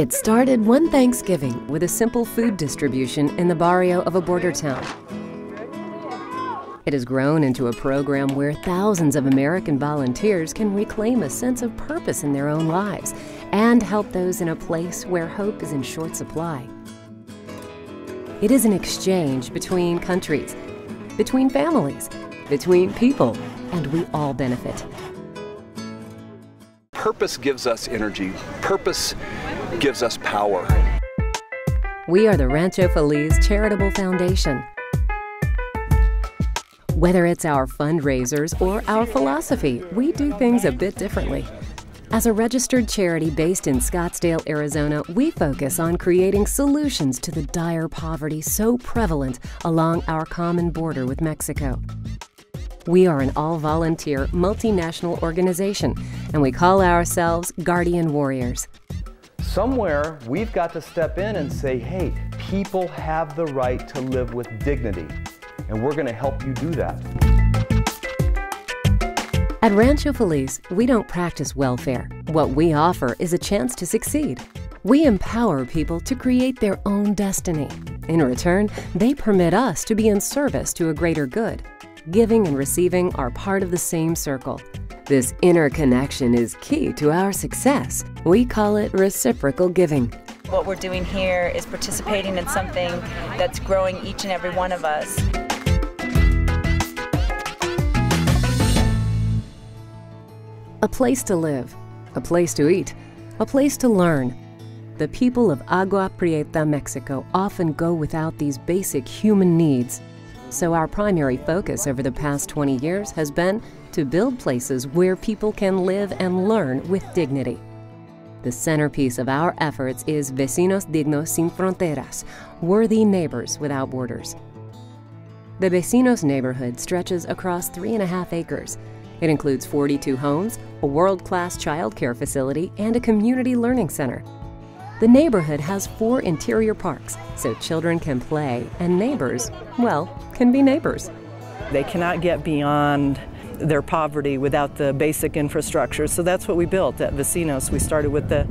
It started one Thanksgiving with a simple food distribution in the barrio of a border town. It has grown into a program where thousands of American volunteers can reclaim a sense of purpose in their own lives and help those in a place where hope is in short supply. It is an exchange between countries, between families, between people, and we all benefit. Purpose gives us energy. Purpose gives us power. We are the Rancho Feliz Charitable Foundation. Whether it's our fundraisers or our philosophy, we do things a bit differently. As a registered charity based in Scottsdale, Arizona, we focus on creating solutions to the dire poverty so prevalent along our common border with Mexico. We are an all volunteer, multinational organization, and we call ourselves Guardian Warriors. Somewhere we've got to step in and say, hey, people have the right to live with dignity, and we're going to help you do that. At Rancho Feliz, we don't practice welfare. What we offer is a chance to succeed. We empower people to create their own destiny. In return, they permit us to be in service to a greater good. Giving and receiving are part of the same circle. This interconnection is key to our success. We call it reciprocal giving. What we're doing here is participating in something that's growing each and every one of us. A place to live, a place to eat, a place to learn. The people of Agua Prieta, Mexico often go without these basic human needs. So, our primary focus over the past 20 years has been to build places where people can live and learn with dignity. The centerpiece of our efforts is Vecinos Dignos Sin Fronteras, worthy neighbors without borders. The Vecinos neighborhood stretches across three and a half acres. It includes 42 homes, a world class child care facility, and a community learning center. The neighborhood has four interior parks, so children can play and neighbors, well, can be neighbors. They cannot get beyond their poverty without the basic infrastructure. So that's what we built at Vecinos. We started with the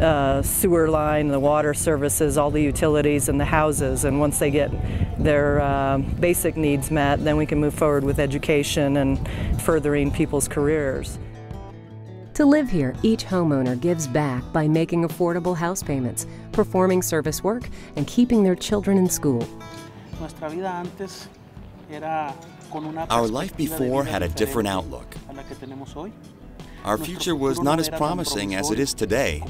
uh, sewer line, the water services, all the utilities, and the houses. And once they get their uh, basic needs met, then we can move forward with education and furthering people's careers. To live here, each homeowner gives back by making affordable house payments, performing service work, and keeping their children in school. Our life before had a different outlook. Our future was not as promising as it is today.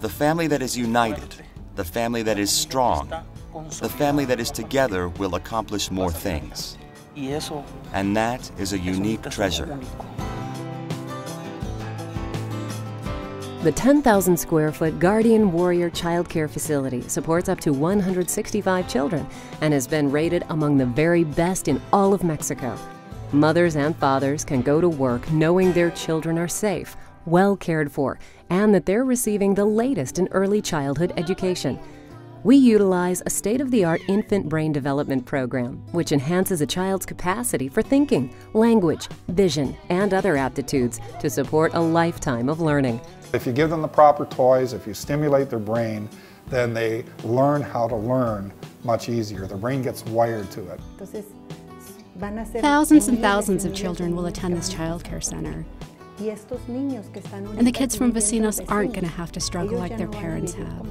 The family that is united, the family that is strong, the family that is together will accomplish more things. And that is a unique treasure. The 10,000 square foot Guardian Warrior Child Care Facility supports up to 165 children and has been rated among the very best in all of Mexico. Mothers and fathers can go to work knowing their children are safe, well cared for, and that they're receiving the latest in early childhood education. We utilize a state of the art infant brain development program, which enhances a child's capacity for thinking, language, vision, and other aptitudes to support a lifetime of learning. If you give them the proper toys, if you stimulate their brain, then they learn how to learn much easier. Their brain gets wired to it. Thousands and thousands of children will attend this child care center. And the kids from Vecinos aren't going to have to struggle like their parents have.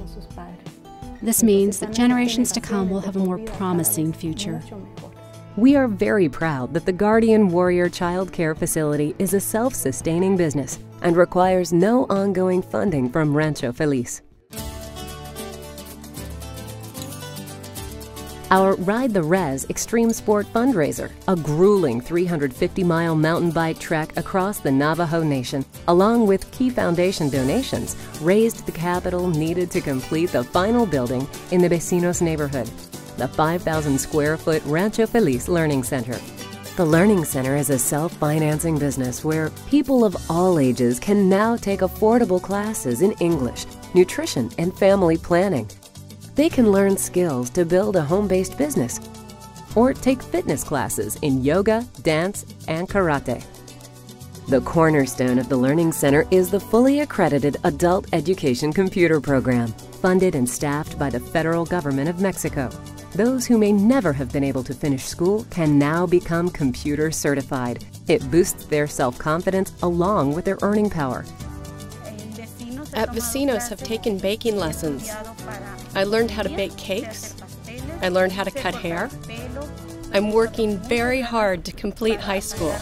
This means that generations to come will have a more promising future. We are very proud that the Guardian Warrior Child Care Facility is a self sustaining business and requires no ongoing funding from Rancho Feliz. Our Ride the Res Extreme Sport fundraiser, a grueling 350 mile mountain bike trek across the Navajo Nation, along with key foundation donations, raised the capital needed to complete the final building in the Vecinos neighborhood, the 5,000 square foot Rancho Feliz Learning Center. The Learning Center is a self financing business where people of all ages can now take affordable classes in English, nutrition, and family planning they can learn skills to build a home based business or take fitness classes in yoga, dance, and karate. The cornerstone of the Learning Center is the fully accredited Adult Education Computer Program, funded and staffed by the federal government of Mexico. Those who may never have been able to finish school can now become computer certified. It boosts their self confidence along with their earning power. At Vecinos, have taken baking lessons. I learned how to bake cakes. I learned how to cut hair. I'm working very hard to complete high school.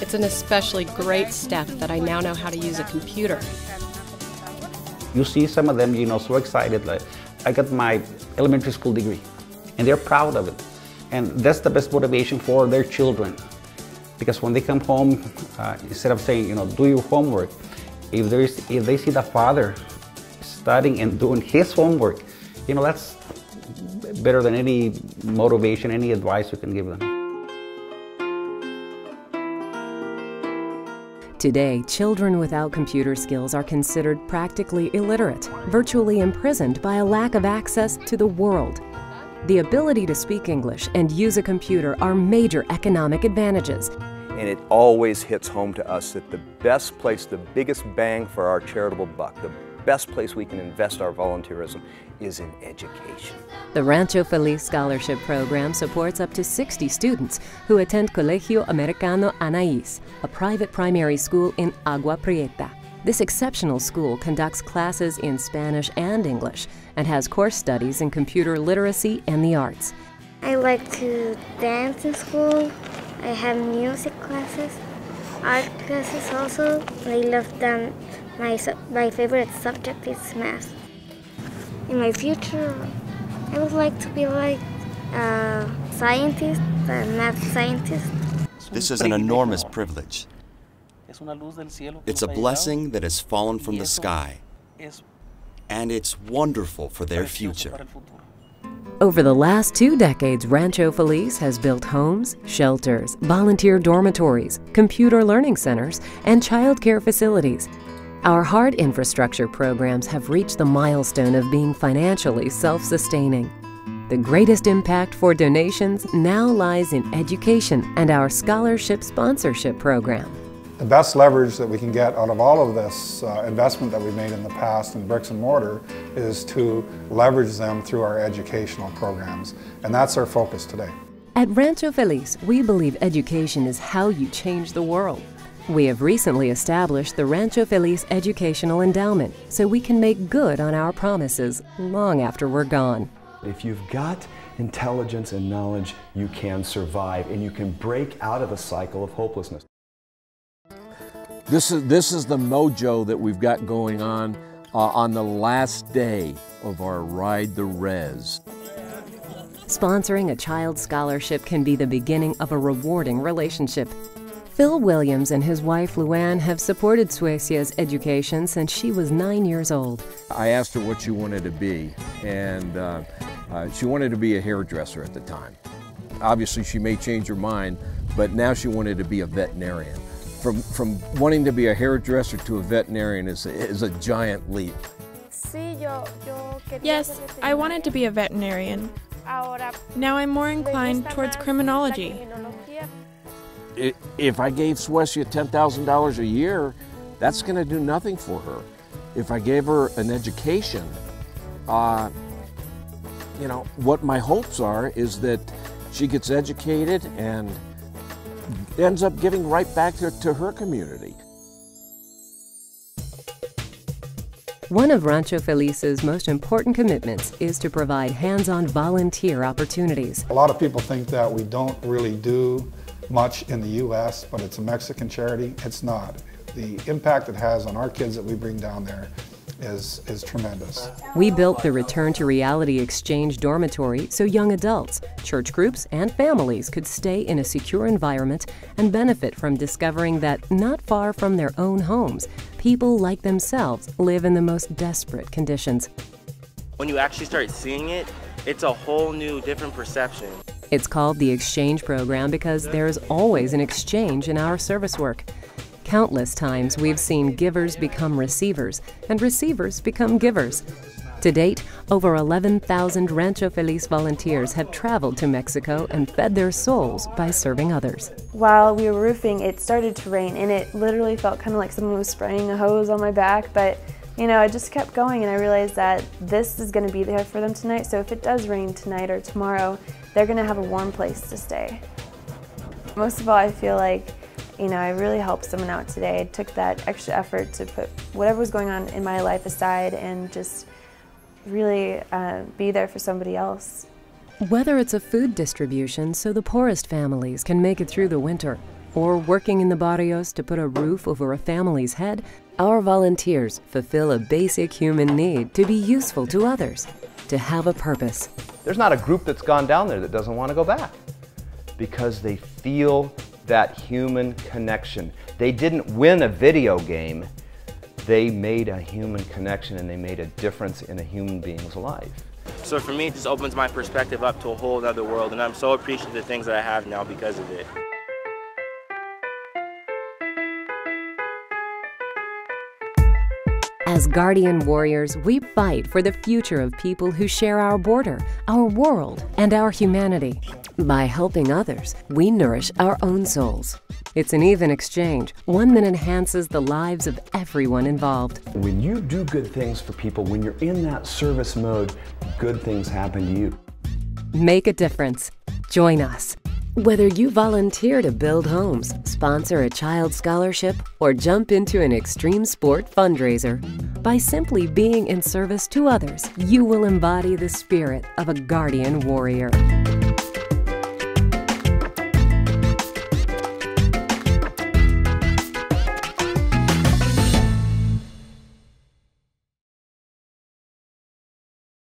It's an especially great step that I now know how to use a computer. You see some of them, you know, so excited, like, I got my elementary school degree, and they're proud of it. And that's the best motivation for their children. Because when they come home, uh, instead of saying, you know, do your homework, if, there's, if they see the father studying and doing his homework, you know, that's better than any motivation, any advice you can give them. Today, children without computer skills are considered practically illiterate, virtually imprisoned by a lack of access to the world. The ability to speak English and use a computer are major economic advantages. And it always hits home to us that the best place, the biggest bang for our charitable buck, the best place we can invest our volunteerism is in education. The Rancho Feliz Scholarship Program supports up to 60 students who attend Colegio Americano Anais, a private primary school in Agua Prieta. This exceptional school conducts classes in Spanish and English and has course studies in computer literacy and the arts. I like to dance in school. I have music classes, art classes also. I love them my, my favorite subject is math. In my future, I would like to be like a scientist, a math scientist. This is an enormous privilege. It's a blessing that has fallen from the sky, and it's wonderful for their future. Over the last two decades, Rancho Feliz has built homes, shelters, volunteer dormitories, computer learning centers, and child care facilities. Our hard infrastructure programs have reached the milestone of being financially self sustaining. The greatest impact for donations now lies in education and our scholarship sponsorship program. The best leverage that we can get out of all of this uh, investment that we've made in the past in bricks and mortar is to leverage them through our educational programs. And that's our focus today. At Rancho Feliz, we believe education is how you change the world. We have recently established the Rancho Feliz Educational Endowment so we can make good on our promises long after we're gone. If you've got intelligence and knowledge, you can survive and you can break out of a cycle of hopelessness. This is, this is the mojo that we've got going on uh, on the last day of our Ride the Res. Sponsoring a child's scholarship can be the beginning of a rewarding relationship. Phil Williams and his wife Luann have supported Suecia's education since she was nine years old. I asked her what she wanted to be, and uh, uh, she wanted to be a hairdresser at the time. Obviously, she may change her mind, but now she wanted to be a veterinarian. From, from wanting to be a hairdresser to a veterinarian is, is a giant leap. Yes, I wanted to be a veterinarian. Now I'm more inclined towards criminology if I gave Suecia $10,000 a year, that's going to do nothing for her. If I gave her an education, uh, you know, what my hopes are is that she gets educated and ends up giving right back to, to her community. One of Rancho Feliz's most important commitments is to provide hands-on volunteer opportunities. A lot of people think that we don't really do much in the U.S., but it's a Mexican charity. It's not. The impact it has on our kids that we bring down there is, is tremendous. We built the Return to Reality Exchange dormitory so young adults, church groups, and families could stay in a secure environment and benefit from discovering that not far from their own homes, people like themselves live in the most desperate conditions. When you actually start seeing it, it's a whole new, different perception. It's called the Exchange Program because there's always an exchange in our service work. Countless times we've seen givers become receivers and receivers become givers. To date, over 11,000 Rancho Feliz volunteers have traveled to Mexico and fed their souls by serving others. While we were roofing, it started to rain, and it literally felt kind of like someone was spraying a hose on my back, but you know, I just kept going and I realized that this is going to be there for them tonight, so if it does rain tonight or tomorrow, they're going to have a warm place to stay. Most of all, I feel like you know, I really helped someone out today. I took that extra effort to put whatever was going on in my life aside and just really uh, be there for somebody else. Whether it's a food distribution so the poorest families can make it through the winter, or working in the barrios to put a roof over a family's head, our volunteers fulfill a basic human need to be useful to others, to have a purpose. There's not a group that's gone down there that doesn't want to go back because they feel that human connection. They didn't win a video game, they made a human connection and they made a difference in a human being's life. So for me, it just opens my perspective up to a whole other world, and I'm so appreciative of the things that I have now because of it. As Guardian Warriors, we fight for the future of people who share our border, our world, and our humanity. By helping others, we nourish our own souls. It's an even exchange, one that enhances the lives of everyone involved. When you do good things for people, when you're in that service mode, good things happen to you. Make a difference. Join us. Whether you volunteer to build homes, sponsor a child scholarship, or jump into an extreme sport fundraiser, by simply being in service to others, you will embody the spirit of a guardian warrior.